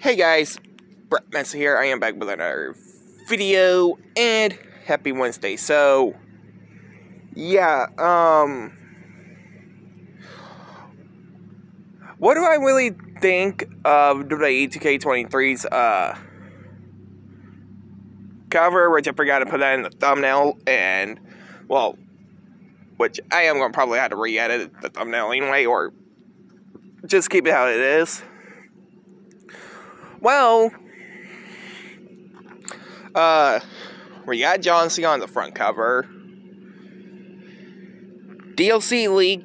Hey guys, Brett Messer here. I am back with another video and happy Wednesday. So, yeah, um, what do I really think of WWE 2K23's uh cover, which I forgot to put that in the thumbnail, and well, which I am gonna probably have to re-edit the thumbnail anyway, or just keep it how it is. Well, uh, we got John Cena on the front cover. DLC leak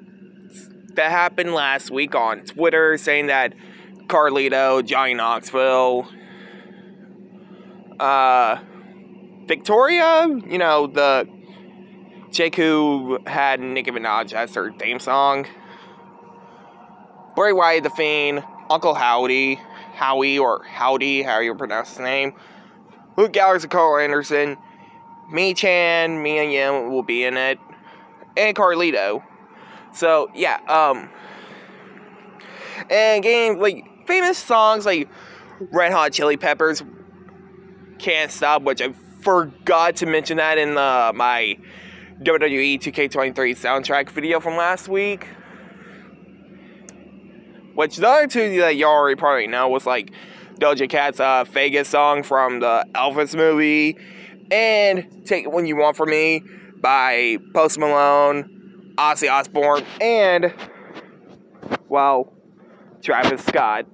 that happened last week on Twitter saying that Carlito, Johnny Knoxville, uh, Victoria, you know, the chick who had Nicki Minaj as her theme song, Bray Wyatt the Fiend, Uncle Howdy, Howie or Howdy, how you pronounce his name. Luke and Karl Anderson. Me Chan, Mia Yim will be in it. And Carlito. So yeah, um and getting like famous songs like Red Hot Chili Peppers Can't Stop, which I forgot to mention that in the, my WWE 2K23 soundtrack video from last week. Which the other two that y'all already probably know was like Doja Cat's uh, Vegas song from the Elvis movie, and Take It When You Want From Me by Post Malone, Ozzy Osbourne, and well, Travis Scott.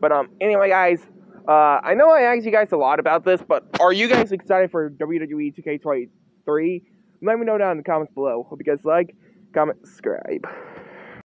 But um, anyway, guys, uh, I know I asked you guys a lot about this, but are you guys excited for WWE 2K23? Let me know down in the comments below. Hope you guys like, comment, subscribe.